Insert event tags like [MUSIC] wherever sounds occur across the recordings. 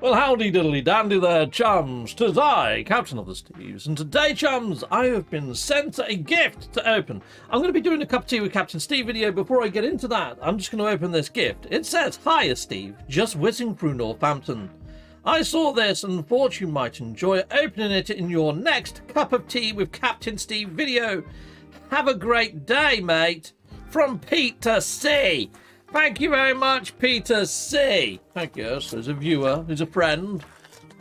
Well, howdy diddly dandy there, chums. Tis I, Captain of the Steves, and today, chums, I have been sent a gift to open. I'm going to be doing a cup of tea with Captain Steve video. Before I get into that, I'm just going to open this gift. It says, Hiya, Steve, just whizzing through Northampton. I saw this and thought you might enjoy opening it in your next cup of tea with Captain Steve video. Have a great day, mate. From Pete to C. Thank you very much, Peter C. Thank you. So there's a viewer, who's a friend,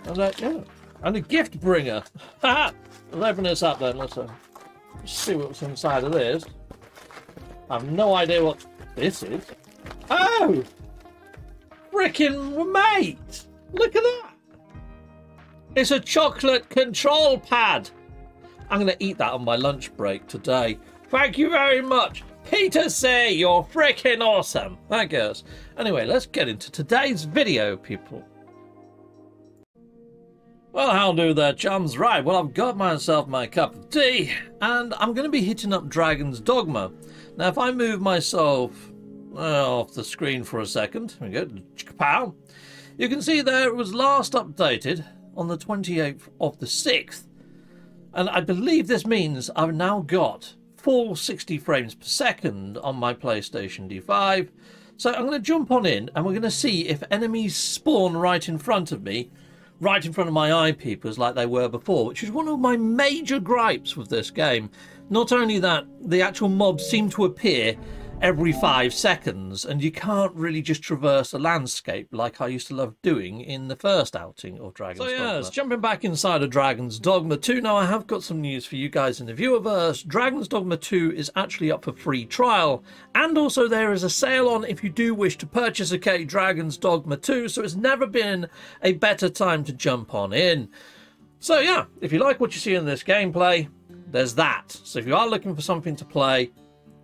and a, yeah, and a gift bringer. [LAUGHS] Let's open this up then. Let's uh, see what's inside of this. I have no idea what this is. Oh! Frickin' mate! Look at that! It's a chocolate control pad! I'm going to eat that on my lunch break today. Thank you very much. Peter C you're freaking awesome. That goes. Anyway, let's get into today's video, people. Well, how do there, chums? Right, well, I've got myself my cup of tea, and I'm going to be hitting up Dragon's Dogma. Now, if I move myself uh, off the screen for a second, we go, pow, you can see there it was last updated on the 28th of the 6th. And I believe this means I've now got full 60 frames per second on my PlayStation D5. So I'm going to jump on in and we're going to see if enemies spawn right in front of me, right in front of my eye peepers like they were before, which is one of my major gripes with this game. Not only that, the actual mobs seem to appear every five seconds, and you can't really just traverse a landscape like I used to love doing in the first outing of Dragon's so, yes, jumping back inside of Dragon's Dogma 2, now I have got some news for you guys in the viewerverse. Dragon's Dogma 2 is actually up for free trial, and also there is a sale on if you do wish to purchase a K Dragon's Dogma 2, so it's never been a better time to jump on in. So yeah, if you like what you see in this gameplay, there's that. So if you are looking for something to play,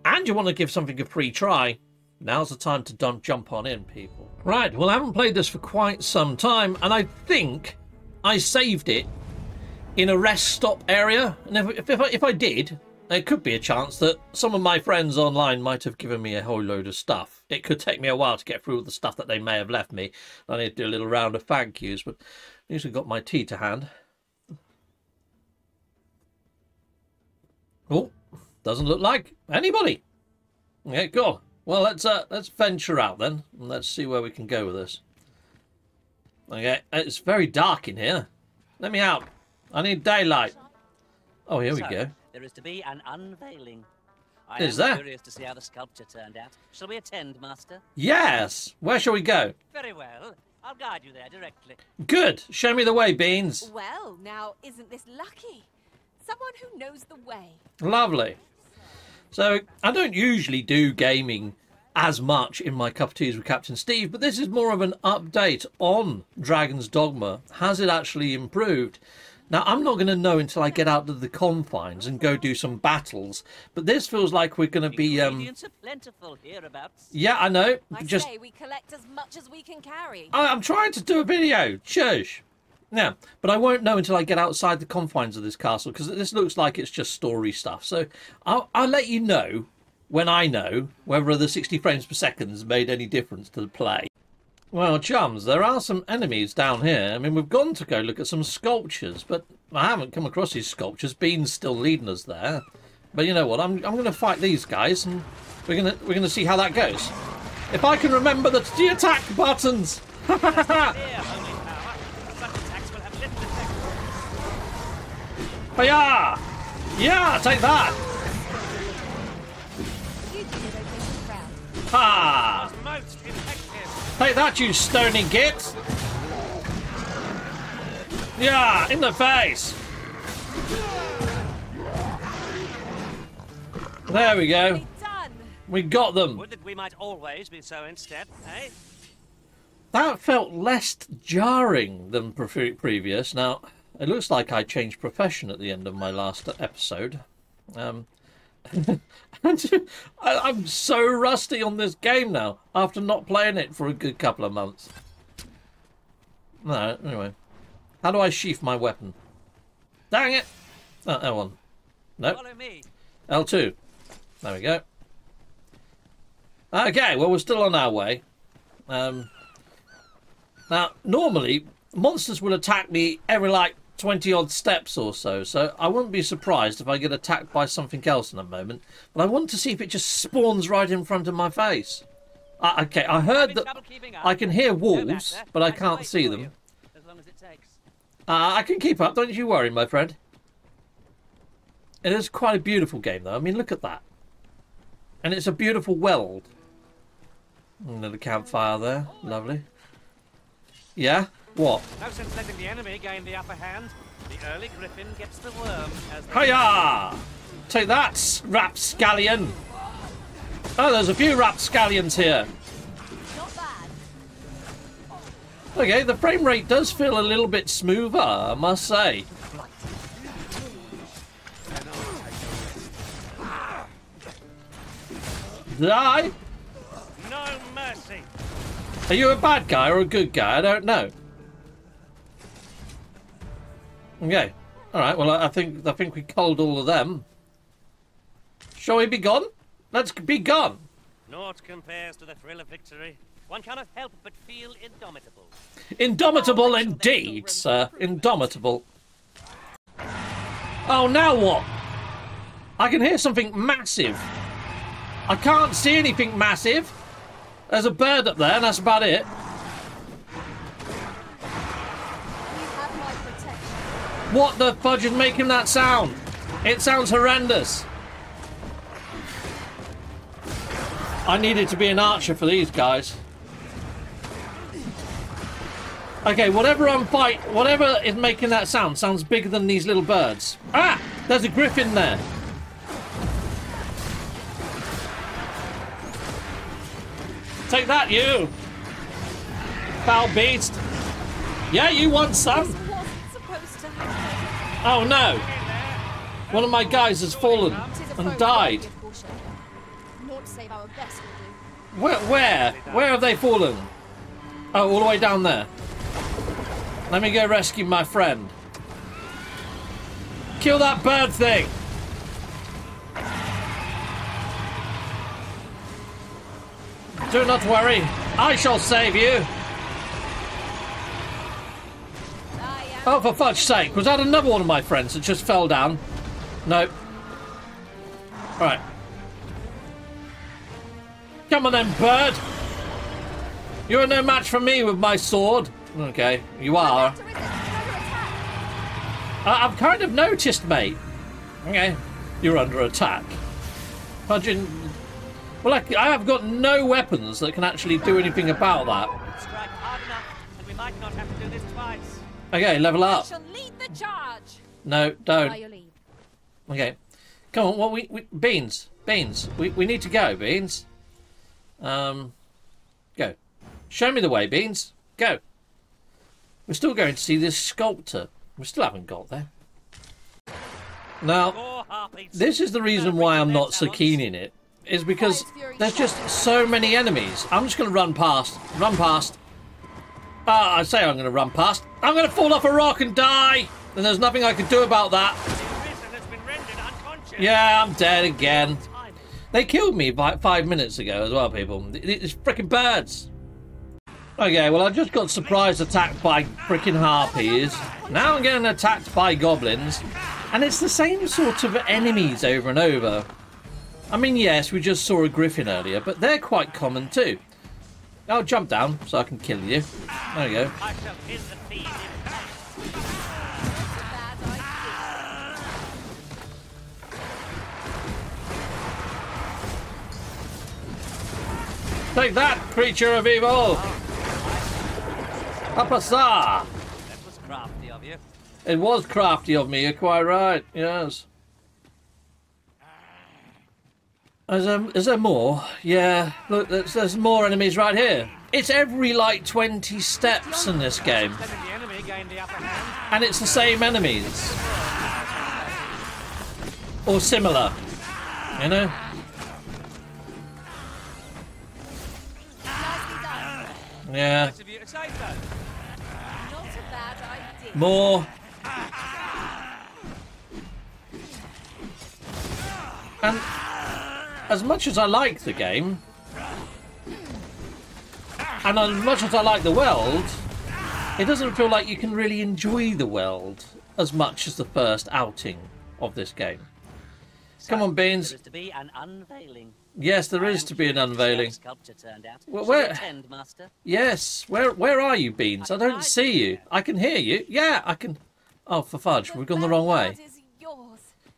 and you want to give something a free try, now's the time to jump on in, people. Right, well, I haven't played this for quite some time, and I think I saved it in a rest stop area. And if, if, I, if I did, there could be a chance that some of my friends online might have given me a whole load of stuff. It could take me a while to get through all the stuff that they may have left me. I need to do a little round of thank yous, but at least I've got my tea to hand. Oh, doesn't look like anybody. Okay, cool. Well, let's uh, let's venture out then, and let's see where we can go with this. Okay, it's very dark in here. Let me out. I need daylight. Oh, here we go. There is to be an unveiling. I is am there? curious to see how the sculpture turned out. Shall we attend, Master? Yes. Where shall we go? Very well. I'll guide you there directly. Good. Show me the way, Beans. Well, now, isn't this lucky? Someone who knows the way. Lovely. So I don't usually do gaming as much in my cup of teas with Captain Steve, but this is more of an update on Dragon's Dogma. Has it actually improved? Now, I'm not going to know until I get out of the confines and go do some battles, but this feels like we're going to be. Um... Yeah, I know. I just say we collect as much as we can carry. I, I'm trying to do a video. Shush. Yeah, but I won't know until I get outside the confines of this castle because this looks like it's just story stuff. So I'll, I'll let you know when I know whether the 60 frames per second has made any difference to the play. Well, chums, there are some enemies down here. I mean, we've gone to go look at some sculptures, but I haven't come across these sculptures. Bean's still leading us there. But you know what? I'm, I'm going to fight these guys, and we're going to we're going to see how that goes. If I can remember the, the attack buttons. [LAUGHS] Yeah! Yeah, take that! Ha! Take that, you stony git! Yeah, in the face! There we go. We got them. Would that we might always be so instead, eh? That felt less jarring than pre previous. Now, it looks like I changed profession at the end of my last episode. Um, [LAUGHS] I, am so rusty on this game now after not playing it for a good couple of months. No, anyway. How do I sheath my weapon? Dang it! Oh, L1. Nope. L2. There we go. Okay, well, we're still on our way. Um, now, normally, monsters will attack me every like 20 odd steps or so, so I wouldn't be surprised if I get attacked by something else in a moment. But I want to see if it just spawns right in front of my face. Uh, okay, I heard that trouble keeping up? I can hear wolves, but I can can't see them. As long as it takes. Uh, I can keep up, don't you worry, my friend. It is quite a beautiful game, though. I mean, look at that. And it's a beautiful weld. Another campfire there. Lovely. Yeah? What? No sense letting the enemy gain the upper hand. The early griffin gets the worm as the Hiya! Take that, rapscallion! Oh, there's a few rapscallions here. Not bad. Okay, the frame rate does feel a little bit smoother, I must say. Die? No mercy. Are you a bad guy or a good guy? I don't know. Okay. All right. Well, I think I think we culled all of them. Shall we be gone? Let's be gone. Naught compares to the thrill of victory. One cannot help but feel indomitable. Indomitable indeed, sir. Indomitable. Oh, now what? I can hear something massive. I can't see anything massive. There's a bird up there, and that's about it. What the fudge is making that sound? It sounds horrendous. I needed to be an archer for these guys. Okay, whatever I'm fight, whatever is making that sound sounds bigger than these little birds. Ah, there's a griffin there. Take that, you foul beast. Yeah, you want some? Oh no! One of my guys has fallen and died. Where? Where? Where have they fallen? Oh, all the way down there. Let me go rescue my friend. Kill that bird thing! Do not worry. I shall save you. I am Oh, for fudge's sake. Was that another one of my friends that just fell down? Nope. Right. Come on then, bird. You're no match for me with my sword. Okay, you are. Better is it? Under attack. I- I've kind of noticed, mate. Okay, you're under attack. Fudging. Well, I, I have got no weapons that can actually do anything about that. Strike hard enough, and we might not have to do this twice. Okay, level I up. shall lead the charge. No, don't. Okay. Come on, what we, we Beans. Beans. We we need to go, Beans. Um go. Show me the way, Beans. Go. We're still going to see this sculptor. We still haven't got there. Now, this is the reason why I'm not so keen in it. Is because there's just so many enemies. I'm just going to run past. Run past. Ah, I say I'm going to run past. I'm going to fall off a rock and die. And there's nothing I can do about that. Yeah, I'm dead again. They killed me fi- five minutes ago as well, people. It- It's freaking birds. Okay, well, I just got surprise attacked by freaking harpies. Now I'm getting attacked by goblins. And it's the same sort of enemies over and over. I mean, yes, we just saw a griffin earlier, but they're quite common too. I'll jump down so I can kill you. There you go. I shall pin the fiend in place. Bad idea. Take that, creature of evil! Papasa! That was crafty of you. It was crafty of me, you're quite right, yes. Is there, is there more? Yeah, look, there's, there's more enemies right here. It's every like 20 steps in this game, and it's the same enemies. Or similar, you know? Yeah, more. And as much as I like the game, and as much as I like the world, it doesn't feel like you can really enjoy the world as much as the first outing of this game. Come on, Beans. There is to be an unveiling. Yes, there I is to be an curious to see how the unveiling. Sculpture turned out. Well, where- attend, Master? Yes, where where are you, Beans? I don't see you. I can hear you. Yeah, I can. Oh, for fudge, we've gone the wrong way.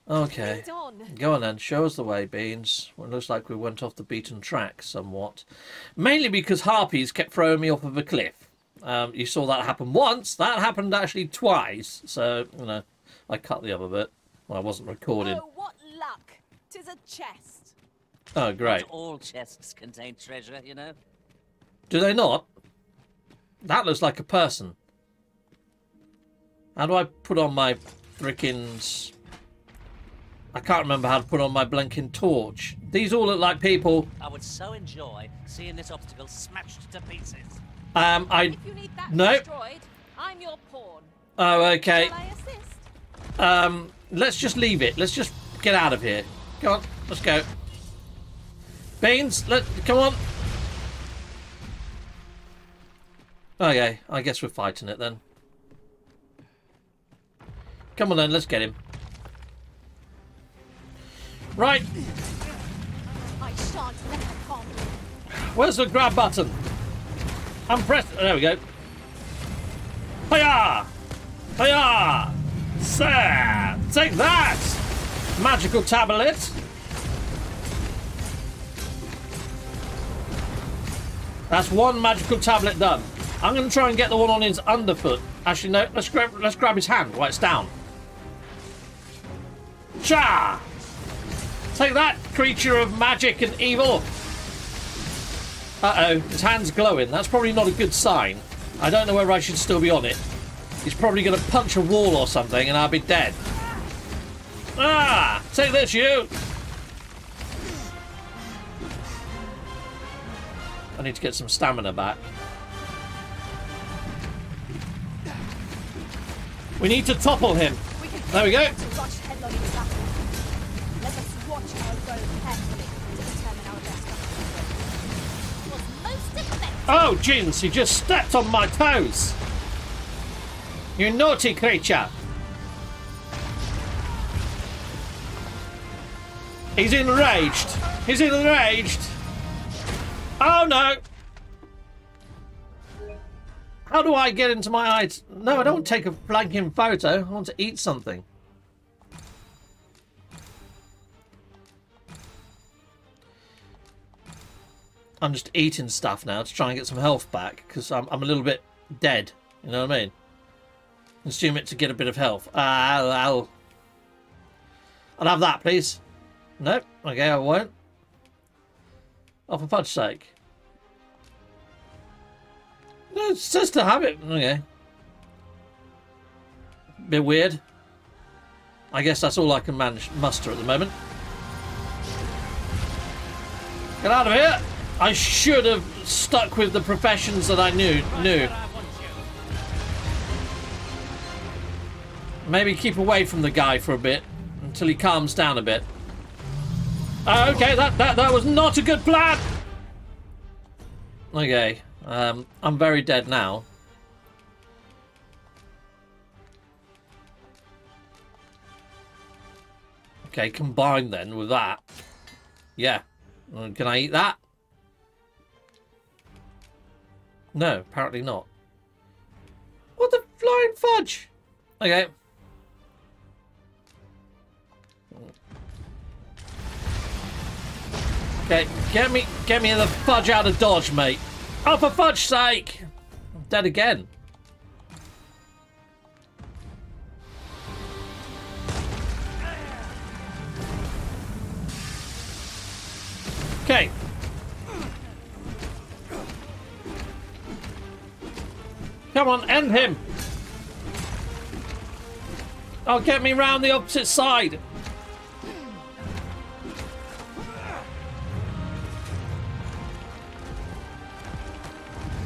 Vanguard is yours. Okay. On. Go on then, show us the way, Beans. Well, it looks like we went off the beaten track somewhat. Mainly because harpies kept throwing me off of a cliff. Um, you saw that happen once. That happened actually twice. So, you know, I cut the other bit. Well, I wasn't recording. Oh, what luck! Tis a chest. Oh, great. Not all chests contain treasure, you know. Do they not? That looks like a person. How do I put on my frickin'... I can't remember how to put on my blinking torch. These all look like people. I would so enjoy seeing this obstacle smashed to pieces. Um, I... If you need that Nope. destroyed, I'm your pawn. Oh, okay. Shall I assist? Um, let's just leave it. Let's just get out of here. Come on, let's go. Beans, let come on. Okay, I guess we're fighting it then. Come on then, let's get him. Right, where's the grab button? I'm pressed. There we go. Hiya! Hiya! Sir! Take that! Magical tablet! That's one magical tablet done. I'm going to try and get the one on his underfoot. Actually, no. Let's grab. Let's grab his hand while it's down. Cha! Take that, creature of magic and evil. Uh oh, his hand's glowing. That's probably not a good sign. I don't know whether I should still be on it. He's probably going to punch a wall or something, and I'll be dead. Ah! Take this, you! I need to get some stamina back. We need to topple him. There we go. Oh, Jins, he just stepped on my toes. You naughty creature. He's enraged. He's enraged. Oh no. How do I get into my eyes? No, I don't want to take a blanking photo. I want to eat something. I'm just eating stuff now to try and get some health back because I'm, I'm a little bit dead. You know what I mean? Consume it to get a bit of health. Ah, I'll, I'll, I'll have that, please. Nope. Okay, I won't. Oh, for fudge's sake. No, it says to have it. Okay. Bit weird. I guess that's all I can manage muster at the moment. Get out of here! I should have stuck with the professions that I knew. Knew. Maybe keep away from the guy for a bit until he calms down a bit. Oh, okay, that, that that was not a good plan. Okay, um, I'm very dead now. Okay, combine then with that. Yeah. Uh, Can I eat that? No, apparently not. What the flying fudge? Okay. Okay, get me, get me the fudge out of dodge, mate. Oh, for fudge's sake! I'm dead again. Okay. Come on, end him. Oh, get me round the opposite side.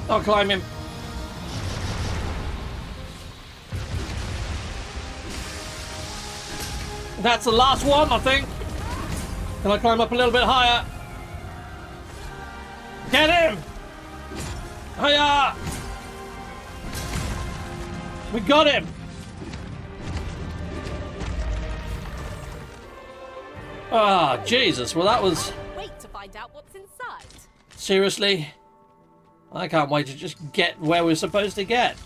I'll climb him. That's the last one, I think. Can I climb up a little bit higher? Get him! Hiya! We got him! Ah, Jesus. Well, that was... Wait to find out what's inside. Seriously? I can't wait to just get where we're supposed to get.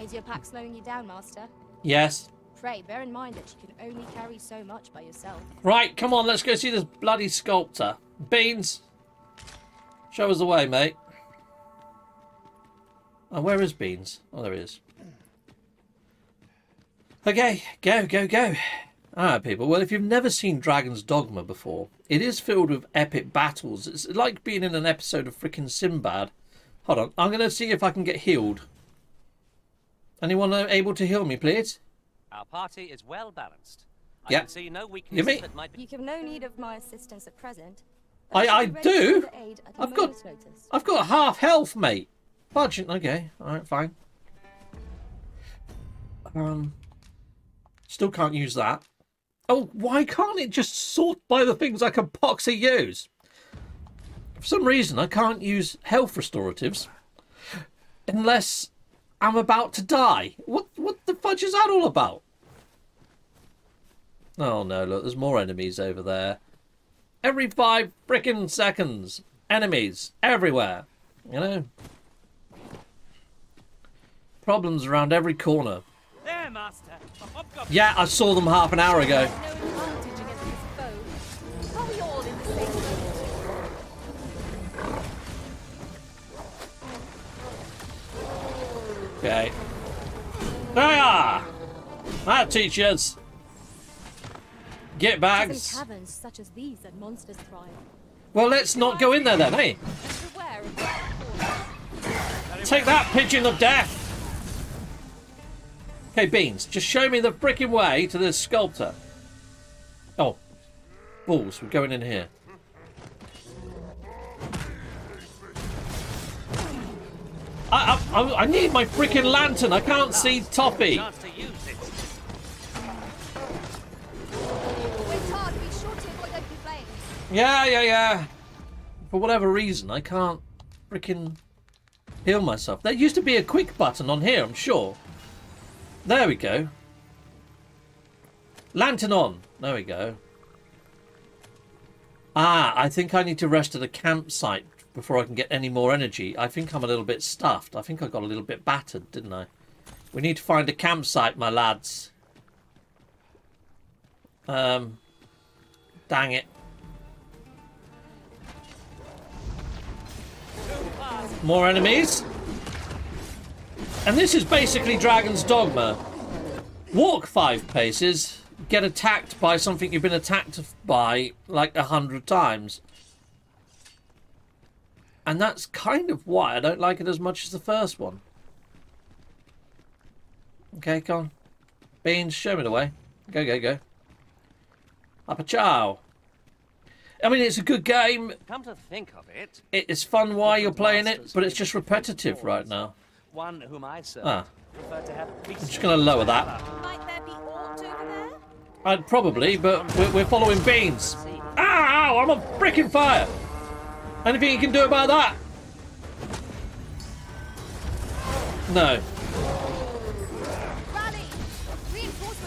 Is your pack slowing you down, Master? Yes. Pray, bear in mind that you can only carry so much by yourself. Right, come on, let's go see this bloody sculptor. Beans! Show us the way, mate. Oh, where is Beans? Oh, there he is. Okay, go, go, go. Alright, people. Well, if you've never seen Dragon's Dogma before, it is filled with epic battles. It's like being in an episode of freaking Sinbad. Hold on, I'm going to see if I can get healed. Anyone able to heal me, please? Our party is well balanced. I Yeah. can see no weaknesses mean- that might be. You have no need of my assistance at present. I- I should be ready do. for further aid at a I've got- notice. I've got half health, mate. Fudge. Okay. All right. Fine. Um. Still can't use that. Oh, why can't it just sort by the things I can poxy use? For some reason, I can't use health restoratives unless I'm about to die. What what the fudge is that all about? Oh no! Look, there's more enemies over there. Every five frickin' seconds, enemies everywhere. You know, problems around every corner. There, Master. Yeah, I saw them half an hour ago. No advantage against this foe. Are we all in the same boat? Okay. There you are. That teachers. Get bags. caverns such as these that monsters thrive. Well, let's not go in there then, hey? And beware of black force. Take that, pigeon of death. Okay, Beans, just show me the frickin' way to the sculptor. Oh. Balls, we're going in here. I, I, I- need my frickin' lantern. I can't see Toppy. Yeah, yeah, yeah. For whatever reason, I can't frickin' heal myself. There used to be a quick button on here, I'm sure. There we go. Lantern on. There we go. Ah, I think I need to rest at a campsite before I can get any more energy. I think I'm a little bit stuffed. I think I got a little bit battered, didn't I? We need to find a campsite, my lads. Um, dang it. More enemies. And this is basically Dragon's Dogma. Walk five paces, get attacked by something you've been attacked by like a hundred times. And that's kind of why I don't like it as much as the first one. Okay, come on. Beans, show me the way. Go, go, go. Up a chow. I mean, it's a good game. Come to think of it, It- It's fun while you're playing it, but it's just repetitive right now. One whom I serve Ah, preferred to have I'm just going to lower that. Might there be aught over there? I'd probably, but we're, we're following Beans. Ow, ow, I'm on freaking fire. Anything you can do about that? No.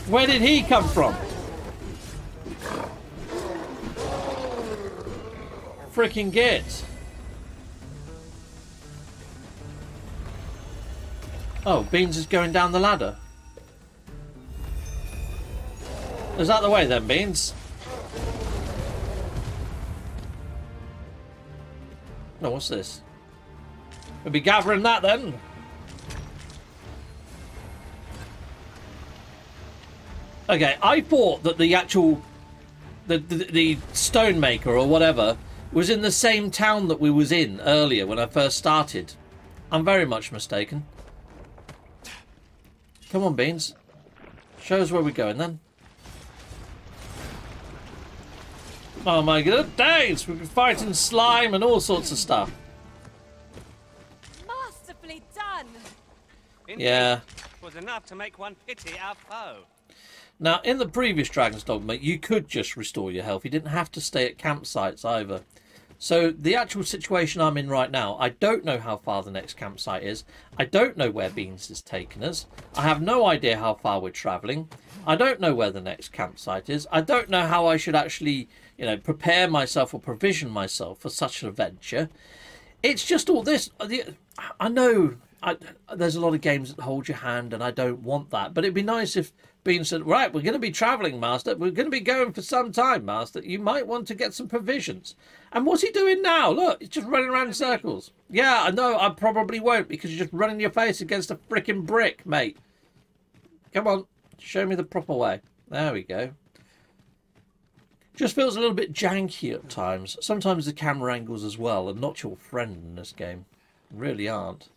Where did he come from? Freaking get. Oh, Beans is going down the ladder. Is that the way then, Beans? No, what's this? We'll be gathering that then. Okay, I thought that the actual the, the the stonemaker or whatever was in the same town that we was in earlier when I first started. I'm very much mistaken. Come on, Beans. Show us where we're going then. Oh my good days! We've been fighting slime and all sorts of stuff. masterfully done! Yeah. Was enough to make one pity our foe. Now, in the previous Dragon's Dogma, you could just restore your health. You didn't have to stay at campsites either. So the actual situation I'm in right now, I don't know how far the next campsite is. I don't know where Beans has taken us. I have no idea how far we're travelling. I don't know where the next campsite is. I don't know how I should actually, you know, prepare myself or provision myself for such an adventure. It's just all this. Uh, I know I, there's a lot of games that hold your hand, and I don't want that. But it'd be nice if Bean said, "Right, we're going to be travelling, Master. We're going to be going for some time, Master. You might want to get some provisions." And what's he doing now? Look, he's just running around in circles. Yeah, I know. I probably won't because you're just running your face against a freaking brick, mate. Come on, show me the proper way. There we go. Just feels a little bit janky at times. Sometimes the camera angles as well are not your friend in this game. Really aren't.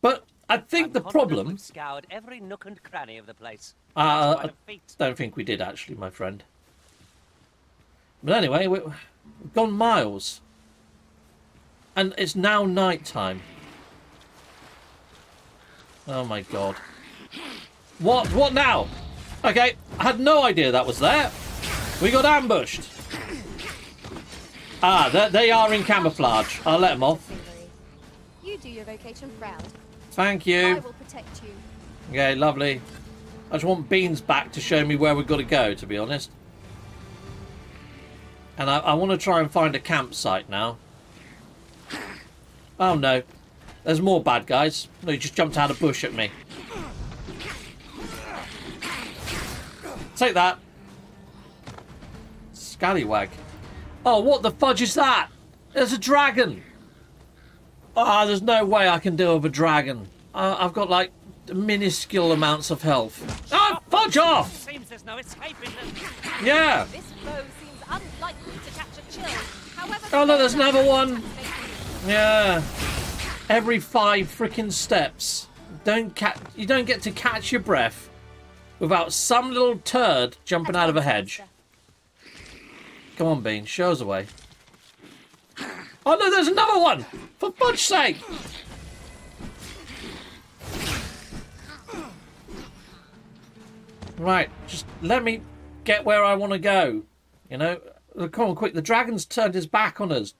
But I think I'm the problem. Scoured every nook and cranny of the place. Uh, Quite I a feat. don't think we did actually, my friend. But anyway, we- we've gone miles. And it's now night time. Oh my god. What? What now? Okay, I had no idea that was there. We got ambushed. Ah, they, they are in camouflage. I'll let them off. You do your vocation proud. Thank you. I will protect you. Okay, lovely. I just want Beans back to show me where we've got to go, to be honest. And I, I want to try and find a campsite now. Oh no. There's more bad guys. No, he just jumped out of bush at me. Take that. Scallywag. Oh, what the fudge is that? There's a dragon. Ah, there's no way I can deal with a dragon. Uh, I've got like minuscule amounts of health. Ah, fudge off! Seems there's no escaping them. Yeah. This foe seems unlikely to catch a chill. However, Oh, no, there's another one. Yeah. Every five freaking steps. Don't catch. You don't get to catch your breath without some little turd jumping out of a hedge. Come on, Bean. Show us a way. Oh no, there's another one! For fudge's sake! Right, just let me get where I want to go. You know, Uh, come on, quick. The dragon's turned his back on us.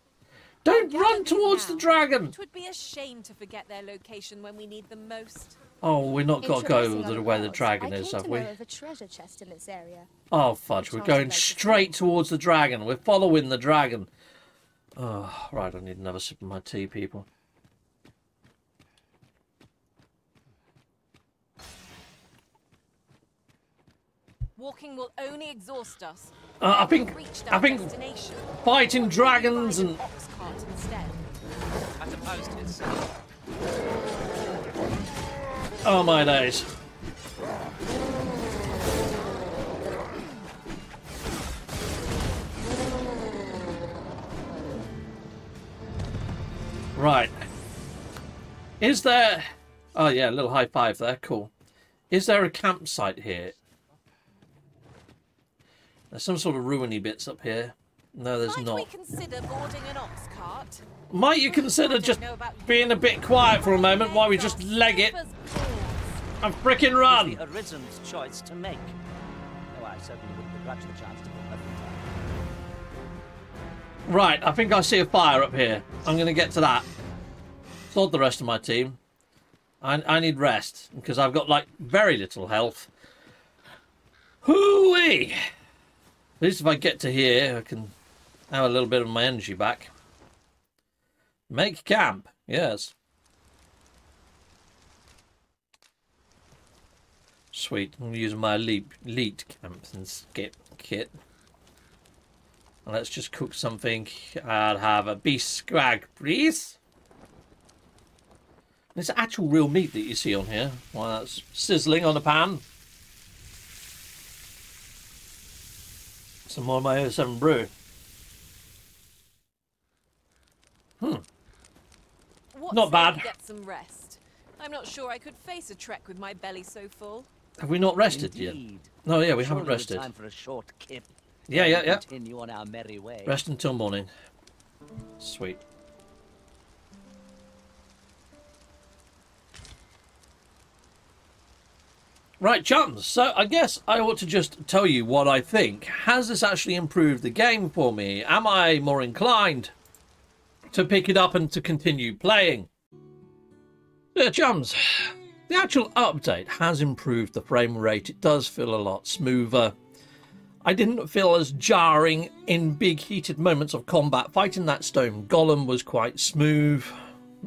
Don't run towards the dragon. It would be a shame to forget their location when we need them most. Oh, we're not got to go the where the dragon I is, have we? know of a treasure chest in this area. Oh fudge, we're going straight towards the dragon. We're following the dragon. Oh, right, I need another sip of my tea, people. Walking will only exhaust us. Uh, I think, I think fighting dragons and ox cart instead. I suppose it's oh my days. Right. Is there? Oh yeah, a little high five there. Cool. Is there a campsite here? There's some sort of ruiny bits up here. No, there's Might not. we consider boarding an ox cart? Might you consider just know about you. being a bit quiet for a moment while we just leg it and frickin' run? the Arisen's choice to make. Oh, I certainly wouldn't begrudge the chance to put her feet up. Right, I think I see a fire up here. I'm going to get to that. Sort the rest of my team. I, I need rest because I've got like very little health. Hooey! At least if I get to here, I can have a little bit of my energy back. Make camp, yes. Sweet. I'm using my leap, elite camp and skip kit. And let's just cook something. I'll have a beef scrag, please. It's actual real meat that you see on here. While that's sizzling on the pan. Some more of my 07 brew. Hmm. What Not bad. Get some rest. I'm not sure I could face a trek with my belly so full. Have we not rested yet? No, yeah, we haven't rested. Time for a short kip. Yeah, yeah, yeah. Continue on our merry way. Rest until morning. Sweet. Right, chums. So I guess I ought to just tell you what I think. Has this actually improved the game for me? Am I more inclined to pick it up and to continue playing. Yeah, chums, the actual update has improved the frame rate. It does feel a lot smoother. I didn't feel as jarring in big heated moments of combat. Fighting that stone golem was quite smooth.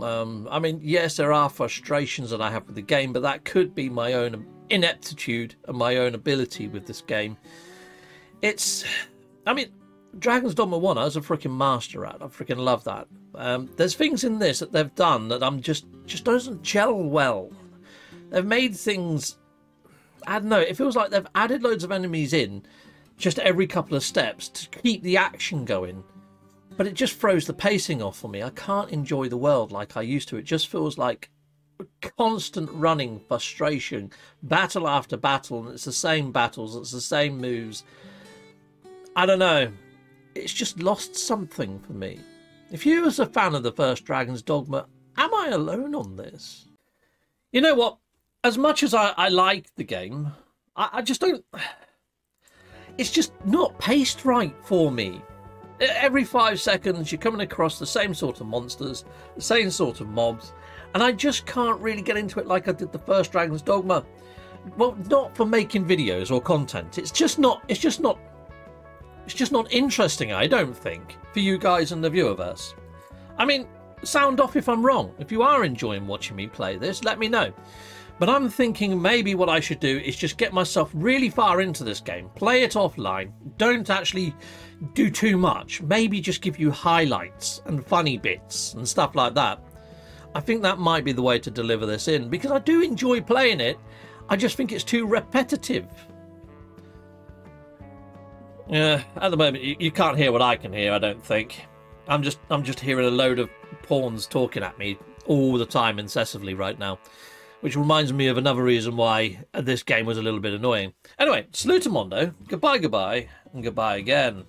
Um, I mean, yes, there are frustrations that I have with the game, but that could be my own ineptitude and my own ability with this game. It's, I mean, Dragon's Dogma 1, I was a freaking master at. I freaking love that. Um, there's things in this that they've done that I'm just, just doesn't gel well. They've made things, I don't know, it feels like they've added loads of enemies in just every couple of steps to keep the action going. But it just throws the pacing off for me. I can't enjoy the world like I used to. It just feels like constant running frustration, battle after battle, and it's the same battles, it's the same moves. I don't know. It's just lost something for me. If you was a fan of the first Dragon's Dogma, am I alone on this? You know what? As much as I, I like the game, I, I just don't. It's just not paced right for me every five seconds you're coming across the same sort of monsters, the same sort of mobs, and I just can't really get into it like I did the first Dragon's Dogma. Well, not for making videos or content. It's just not. It's just not. It's just not interesting. I don't think for you guys in the viewerverse. I mean, sound off if I'm wrong. If you are enjoying watching me play this, let me know. But I'm thinking maybe what I should do is just get myself really far into this game, play it offline, don't actually do too much. Maybe just give you highlights and funny bits and stuff like that. I think that might be the way to deliver this in because I do enjoy playing it. I just think it's too repetitive. Yeah, at the moment you, you can't hear what I can hear. I don't think. I'm just I'm just hearing a load of pawns talking at me all the time, incessantly right now which reminds me of another reason why this game was a little bit annoying. Anyway, Salutamondo, goodbye, goodbye, and goodbye again.